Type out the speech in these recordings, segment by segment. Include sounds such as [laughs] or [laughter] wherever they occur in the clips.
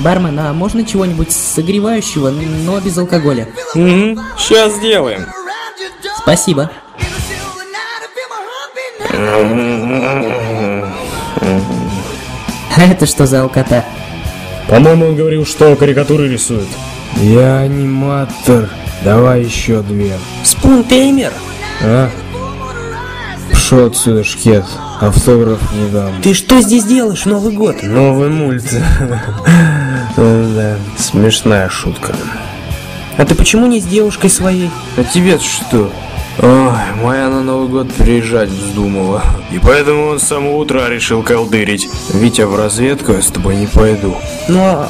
Бармен, а можно чего-нибудь согревающего, но без алкоголя? Угу, сейчас сделаем. Спасибо. А [laughs] это что за алкота? По-моему, он говорил, что карикатуры рисует. Я аниматор. Давай еще две. Спунтеймер? А? Пшел отсюда, шкет. Автограф не дам. Ты что здесь делаешь Новый год? Новый мульт. [laughs] Да, смешная шутка. А ты почему не с девушкой своей? А тебе что? Ой, моя на Новый год приезжать вздумала. И поэтому он с самого утра решил колдырить. Витя, в разведку я с тобой не пойду. Ну, а,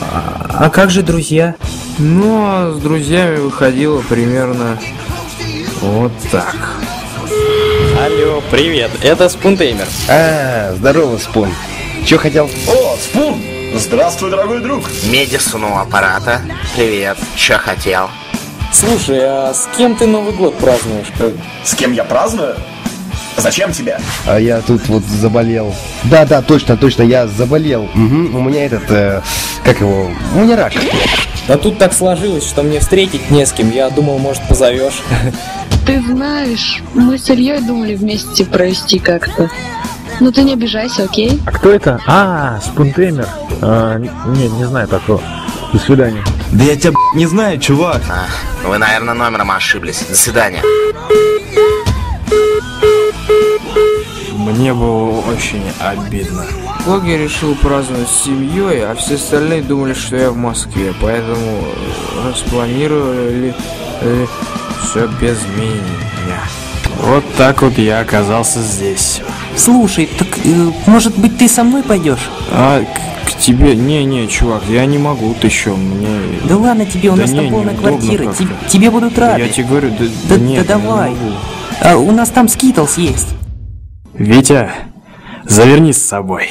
а как же друзья? Ну, а с друзьями выходило примерно вот так. Алло, привет, это Спунтеймер. А, здорово, Спун. Че хотел? О, Спун! Здравствуй, дорогой друг! Медисону у аппарата. Привет, чё хотел? Слушай, а с кем ты Новый год празднуешь? Э, С кем я праздную? Зачем тебе? А я тут вот заболел. Да, да, точно, точно, я заболел. Угу, у меня этот, э, как его, у меня рак. Да тут так сложилось, что мне встретить не с кем. Я думал, может, позовешь. Ты знаешь, мы с Ильей думали вместе провести как-то. Ну ты не обижайся, окей? А кто это? А, Спунтеймер. А, не, не знаю такого. До свидания. Да я тебя б***ь, не знаю, чувак. А, вы, наверное, номером ошиблись. До свидания. Мне было очень обидно. В итоге решил праздновать с семьей, а все остальные думали, что я в Москве, поэтому э, распланировали все без меня. Вот так вот я оказался здесь. Слушай, так э, может быть ты со мной пойдешь? А к, к тебе... Не-не, чувак, я не могу, ты что, мне... Да ладно тебе, у Да нас не, там полная квартира, как-то. те- тебе будут рады. Я тебе говорю, да, Да, нет, да я не давай. могу. А, у нас там скитлс есть. Витя, заверни с собой.